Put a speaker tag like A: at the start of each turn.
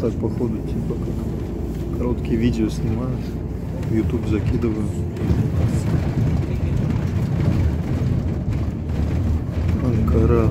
A: так походу, типа как короткие видео снимаю, в YouTube закидываю. Анкара.